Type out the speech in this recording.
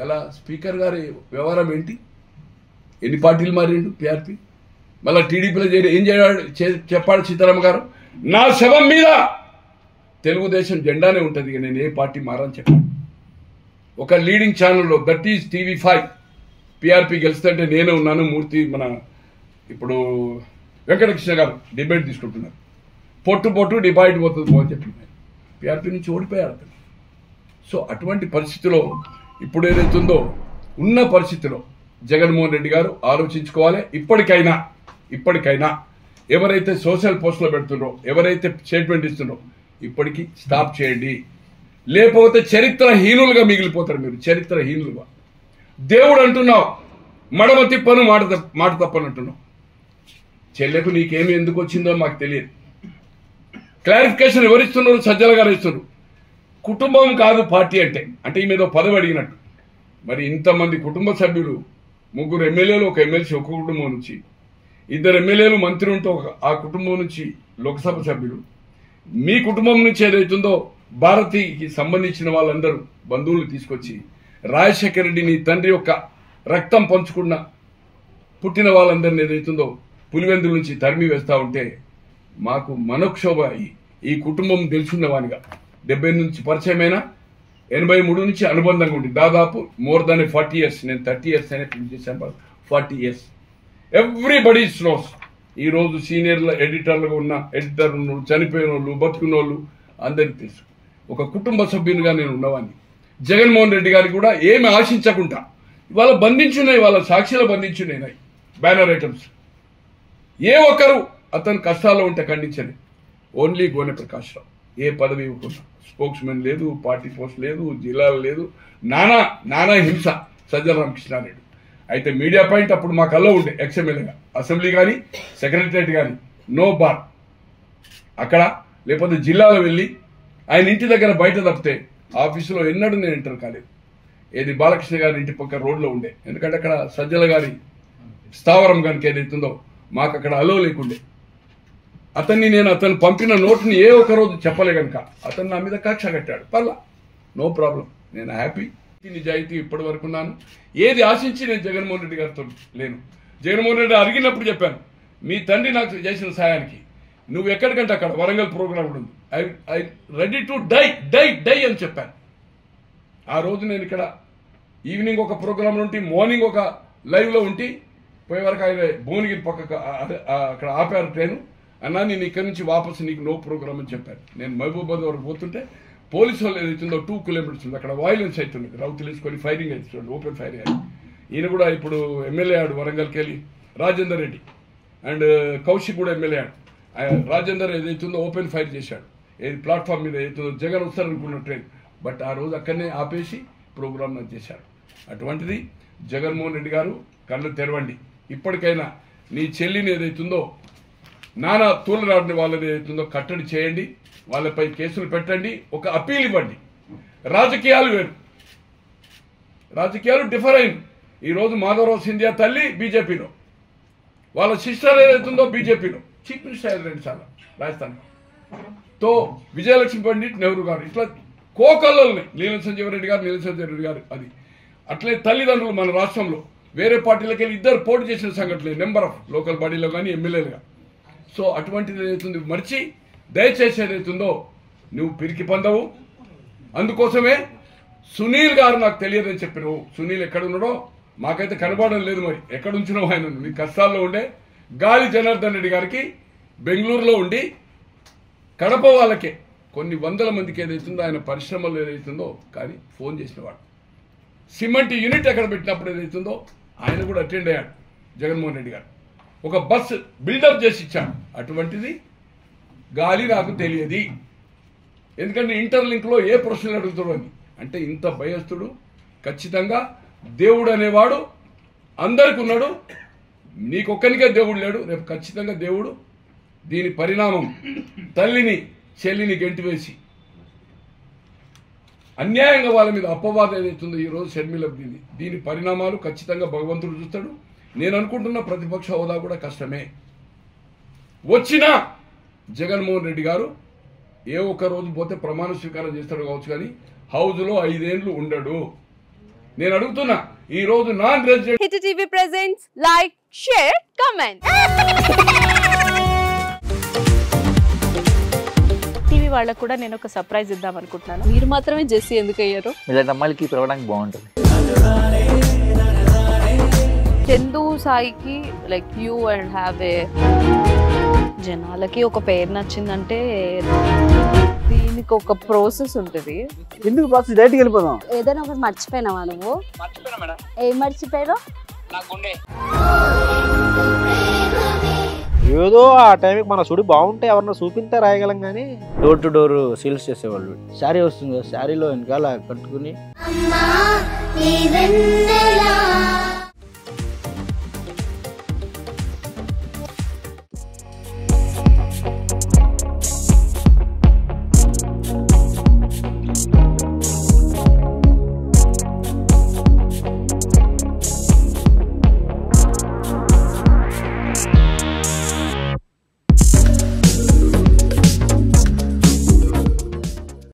ఎలా స్పీకర్ గారి వ్యవహారం ఏంటి? ఎన్ని పార్టీలు మారిండు పిఆర్పి మళ్ళీ టీడీపీలో చేరి ఏం చేయడాడు చే- చెప్పాడు సీతారామ గారు? నా శవం మీద! తెలుగుదేశం జెండానే ఉంటుంది నేను ఏ పార్టీ మారని చెప్పాను. ఒక లీడింగ్ ఛానల్లో that is TV five PRP గెలుస్తుంటే నేనే ఉన్నాను మూర్తి మన ఇప్పుడు వెంకటకృష్ణ గారు డిబేట్ తీసుకుంటున్నారు. పొట్టు పొట్టు డిపాయిట్ పోతుంది పోని చెప్పి. పిఆర్పి నుంచి ఓడిపోయారు అతను. సో అటువంటి పరిస్థితిలో ఇప్పుడు ఏదైతుందో ఉన్న పరిస్థితిలో జగన్మోహన్ రెడ్డి గారు ఆలోచించుకోవాలి. ఇప్పటికైనా ఇప్పటికైనా ఎవరైతే సోషల్ పోస్టులో పెడుతున్నారో ఎవరైతే స్టేట్మెంట్ ఇస్తున్నారో ఇప్పటికీ స్టాప్ చేయండి. లేకపోతే చరిత్రహీనులుగా మిగిలిపోతారు మీరు. చరిత్రహీనులుగా. దేవుడు అంటున్నావు మడమ తిప్పను మాట తప్ప- మాట తప్పను అంటున్నావు. చెల్లెకు నీకేమి ఎందుకు వచ్చిందో మాకు తెలియదు. క్లారిఫికేషన్ ఎవరిస్తున్నారు సజ్జల గారు ఇస్తున్నారు. కుటుంబం కాదు పార్టీ అంటే. అంటే ఈ మీద పదవి అడిగినట్టు. మరి ఇంతమంది కుటుంబ సభ్యులు ముగ్గురు ఎమ్మెల్యేలు ఒక ఎమ్మెల్సీ ఒక కుటుంబం నుంచి. ఇద్దరు ఎమ్మెల్యేలు మంత్రి ఉంటే ఒక ఆ కుటుంబం నుంచి లోక్సభ సభ్యులు. మీ కుటుంబం నుంచి ఏదైతుందో భారతికి సంబంధించిన వాళ్ళందరూ బంధువులు తీసుకొచ్చి రాజశేఖర రెడ్డి నీ తండ్రి యొక్క రక్తం పంచుకున్న పుట్టిన వాళ్ళందరినీ ఏదైతుందో పులివెందుల నుంచి తరిమి వేస్తూ ఉంటే మాకు మనోక్షోభ అయ్యి ఈ కుటుంబం తెలుసుకున్నవానిగా డెబ్బై నుంచి పరిచయమైన? ఎనభై మూడు నుంచి అనుబంధంగా ఉంది దాదాపు మోర్ దాన్ ఫార్టీ ఇయర్స్. నేను థర్టీ ఇయర్స్ అనే చేశాను ఫార్టీ ఇయర్స్. ఎవ్రీబడి స్లోస్ ఈ రోజు సీనియర్ల ఎడిటర్లుగా ఉన్న ఎడిటర్ చనిపోయిన వాళ్ళు బతుకున్న వాళ్ళు అందరికీ తెలుసు. ఒక కుటుంబ సభ్యునిగా నేను ఉన్నవాడిని జగన్మోహన్ రెడ్డి గారికి కూడా ఏమి ఆశించకుండా ఇవాళ బంధించున్నాయి వాళ్ళ సాక్షిలో బంధించున్నాయి బ్యానర్ ఐటమ్స్. ఏ ఒక్కరు అతను కష్టాల్లో ఉంటే ఖండించండి. ఓన్లీ గోనె ప్రకాశ్రావు. ఏ పదవి ఇవ్వకుండా. స్పోక్స్ మెన్ లేదు పార్టీ పోస్ట్ లేదు జిల్లాలో లేదు. నానా నానా హింస సజ్జల రామకృష్ణారెడ్డి. అయితే మీడియా పాయింట్ అప్పుడు మా కల్లో ఉండే ఎక్స్ఎమ్మెల్యేగా అసెంబ్లీ కానీ సెక్రటరియట్ కానీ నో బార్. అక్కడ లేకపోతే జిల్లాలో వెళ్ళి ఆయన ఇంటి దగ్గర బయట తప్పితే ఆఫీసులో ఎన్నడూ నేను ఎంటర్ కాలేదు. ఏది బాలకృష్ణ గారి ఇంటి పక్క రోడ్లో ఉండే. ఎందుకంటే అక్కడ సజ్జల గారి స్థావరం కనుక ఏదైతుందో మాకు అక్కడ అలో లేకుండే. అతన్ని నేను అతను పంపిన నోటుని ఏ ఒక రోజు చెప్పలే కనుక అతను నా మీద కక్ష కట్టాడు. పర్లా నో ప్రాబ్లం నేను హ్యాపీ నిజాయితీ ఇప్పటి వరకు ఉన్నాను. ఏది ఆశించి నేను జగన్మోహన్ రెడ్డి గారితో లేను. జగన్మోహన్ రెడ్డి అడిగినప్పుడు చెప్పాను మీ తండ్రి నాకు చేసిన సాయానికి నువ్వు ఎక్కడికంటే అక్కడ? వరంగల్ ప్రోగ్రామ్ కూడా ఉంది. I I ready to die die die అని చెప్పాను. ఆ రోజు నేను ఇక్కడ ఈవినింగ్ ఒక ప్రోగ్రామ్ ఉంటి మార్నింగ్ ఒక లైవ్లో ఉంటి పోయే వరకు ఆయన భువనగిరి పక్కకు అక్కడ ఆపారు ట్రైను అన్నా నేను ఇక్కడి నుంచి వాపస్ నీకు నో ప్రోగ్రామ్ అని చెప్పాను. నేను మహబూబాద్ వరకు పోతుంటే పోలీసు వాళ్ళు ఏదైతుందో టూ కిలోమీటర్స్ ఉంది. అక్కడ వాయిలెన్స్ అవుతుంది. రౌతులు వేసుకొని ఫైరింగ్ అవుతుంది ఓపెన్ ఫైరింగ్ అయ్యి ఈయన కూడా ఇప్పుడు ఎమ్మెల్యే ఆడు వరంగల్కి వెళ్ళి. రాజేందర్ రెడ్డి అండ్ uh, కౌశిక్ కూడా ఎమ్మెల్యే ఆడు. రాజేందర్ ఏదైతుందో ఓపెన్ ఫైర్ చేశాడు. ఏది ప్లాట్ఫామ్ మీద ఏదైతుందో జగన్ వస్తారనుకున్న ట్రైన్ బట్ ఆ రోజు అక్కడనే ఆపేసి ప్రోగ్రామ్ చేశాడు. అటువంటిది జగన్మోహన్ రెడ్డి గారు కళ్ళు తెరవండి. ఇప్పటికైనా నీ చెల్లిని ఏదైతుందో నానా తూలరాడిని వాళ్ళని ఏదైతుందో కట్టడి చేయండి వాళ్ళపై కేసులు పెట్టండి ఒక అప్పీల్ ఇవ్వండి. రాజకీయాలు వేరు. రాజకీయాలు డిఫర్ అయింది ఈ రోజు మాధవరావు సింధియా తల్లి బీజేపీలో. వాళ్ళ సిస్టర్ ఏదైతుందో బీజేపీలో. చీఫ్ మినిస్టర్ అయ్యారు రెండు సార్లు రాజస్థాన్. తో విజయలక్ష్మి పండిట్ నెహ్రూ గారు. ఇట్లా కోకల్లోనే నీలం సంజీవ రెడ్డి గారు నీలం సంజీవ రెడ్డి గారు అది. అట్లే తల్లిదండ్రులు మన రాష్ట్రంలో. వేరే పార్టీలకు వెళ్ళి ఇద్దరు పోటీ చేసిన సంఘటనలు. నెంబర్ ఆఫ్ లోకల్ బాడీలో కానీ ఎమ్మెల్యేలుగా సో అటువంటిది ఏదైతుంది మర్చి దయచేసి ఏదైతుందో నువ్వు పిరికి పొందవు. అందుకోసమే సునీల్ గారు నాకు తెలియదని చెప్పినావు సునీల్ ఎక్కడ ఉన్నాడో మాకైతే కనబడడం లేదు మరి. ఎక్కడ ఉంచినావు ఆయన? మీ కష్టాల్లో ఉండే. గాలి జనార్దన్ రెడ్డి గారికి బెంగళూరులో ఉండి కడప వాళ్ళకే కొన్ని వందల మందికి ఏదైతుందో ఆయన పరిశ్రమలు ఏదైతుందో కానీ ఫోన్ చేసినవాడు. సిమెంట్ యూనిట్ ఎక్కడ పెట్టినప్పుడు ఏదైతుందో ఆయన కూడా అటెండ్ అయ్యాడు జగన్మోహన్ రెడ్డి గారు. ఒక బస్ బిల్డప్ చేసి ఇచ్చాడు అటువంటిది గాలి నాకు తెలియదు. ఎందుకంటే ఇంటర్లింక్లో ఏ ప్రశ్నలు అడుగుతాడు అని. అంటే ఇంత భయస్థుడు ఖచ్చితంగా దేవుడు అనేవాడు అందరికి ఉన్నాడు. నీకొక్కనికే దేవుడు లేడు. రేపు ఖచ్చితంగా దేవుడు దీని పరిణామం తల్లిని చెల్లిని గెంటివేసి అన్యాయంగా వాళ్ళ మీద అపవాదం ఏదైతుందో ఈ రోజు షర్మిల దీని దీని పరిణామాలు ఖచ్చితంగా భగవంతుడు చూస్తాడు. నేను అనుకుంటున్న ప్రతిపక్ష హోదా కూడా కష్టమే. వచ్చినా జగన్మోహన్ రెడ్డి గారు ఏ ఒక్క రోజు పోతే ప్రమాణ స్వీకారం చేస్తాడు కావచ్చు కానీ హౌజ్లో ఐదేండ్లు ఉండడు. నేను అడుగుతున్నా ఈ రోజు non resident TV presents like share comment TV వాళ్ళకు కూడా నేను ఒక సర్ప్రైజ్ ఇద్దాం అనుకుంటున్నాను. మీరు మాత్రమే జెస్సీ ఎందుకు అయ్యారు ఇలాంటి అమ్మాయిలకి పిలవడానికి బాగుంటుంది. చందు సాయికి like you and have a జనాలకి ఒక పేరు నచ్చిందంటే దీనికి ఒక ప్రాసెస్ ఉంటుంది. ఎందుకు ప్రాసెస్ డైరెక్ట్కి వెళ్ళిపోదాం. ఏదైనా ఒకటి మర్చిపోయినావా నువ్వు? ఏం మర్చిపోయావు ఏదో ఆ టైంకి మన సుడి బాగుంటే ఎవరన్నా చూపిస్తే రాయగలం కానీ. డోర్ టు డోర్ సేల్స్ చేసేవాళ్ళు. శారీ వస్తుంది కదా శారీలో వెనకాల కట్టుకుని. అమ్మా